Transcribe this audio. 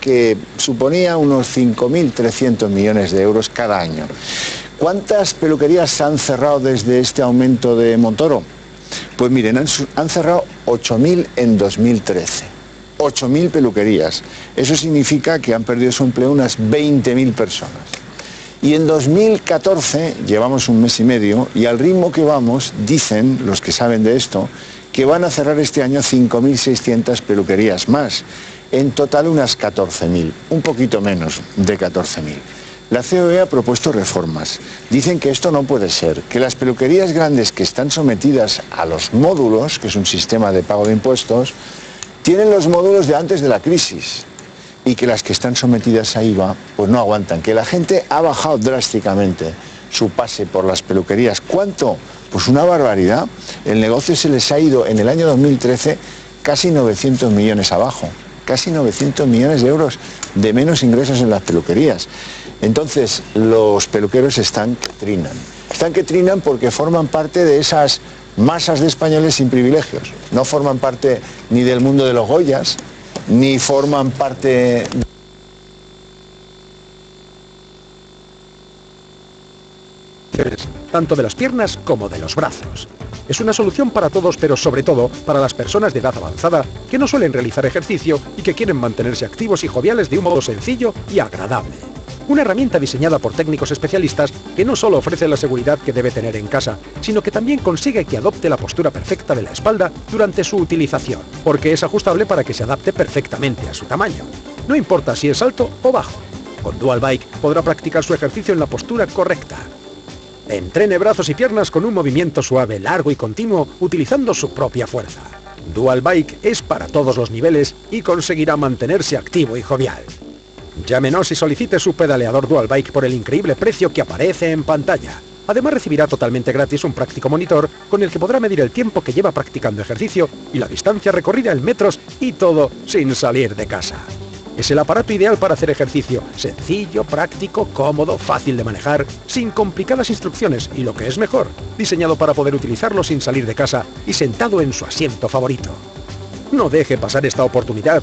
que suponía unos 5.300 millones de euros cada año. ¿Cuántas peluquerías se han cerrado desde este aumento de Montoro? Pues miren, han, han cerrado 8.000 en 2013. 8.000 peluquerías. Eso significa que han perdido su empleo unas 20.000 personas. Y en 2014 llevamos un mes y medio y al ritmo que vamos, dicen los que saben de esto, que van a cerrar este año 5.600 peluquerías más. En total unas 14.000, un poquito menos de 14.000. La COE ha propuesto reformas. Dicen que esto no puede ser, que las peluquerías grandes que están sometidas a los módulos, que es un sistema de pago de impuestos, tienen los módulos de antes de la crisis y que las que están sometidas a IVA pues no aguantan, que la gente ha bajado drásticamente su pase por las peluquerías. ¿Cuánto? Pues una barbaridad. El negocio se les ha ido en el año 2013 casi 900 millones abajo, casi 900 millones de euros de menos ingresos en las peluquerías. Entonces, los peluqueros están que trinan. Están que trinan porque forman parte de esas masas de españoles sin privilegios. No forman parte ni del mundo de los Goyas, ni forman parte tanto de las piernas como de los brazos. Es una solución para todos, pero sobre todo para las personas de edad avanzada que no suelen realizar ejercicio y que quieren mantenerse activos y joviales de un modo sencillo y agradable. Una herramienta diseñada por técnicos especialistas que no solo ofrece la seguridad que debe tener en casa, sino que también consigue que adopte la postura perfecta de la espalda durante su utilización, porque es ajustable para que se adapte perfectamente a su tamaño. No importa si es alto o bajo. Con Dual Bike podrá practicar su ejercicio en la postura correcta. Entrene brazos y piernas con un movimiento suave, largo y continuo, utilizando su propia fuerza. Dual Bike es para todos los niveles y conseguirá mantenerse activo y jovial. Llámenos y solicite su pedaleador Dual Bike por el increíble precio que aparece en pantalla. Además recibirá totalmente gratis un práctico monitor con el que podrá medir el tiempo que lleva practicando ejercicio y la distancia recorrida en metros y todo sin salir de casa. Es el aparato ideal para hacer ejercicio, sencillo, práctico, cómodo, fácil de manejar, sin complicadas instrucciones y lo que es mejor, diseñado para poder utilizarlo sin salir de casa y sentado en su asiento favorito. No deje pasar esta oportunidad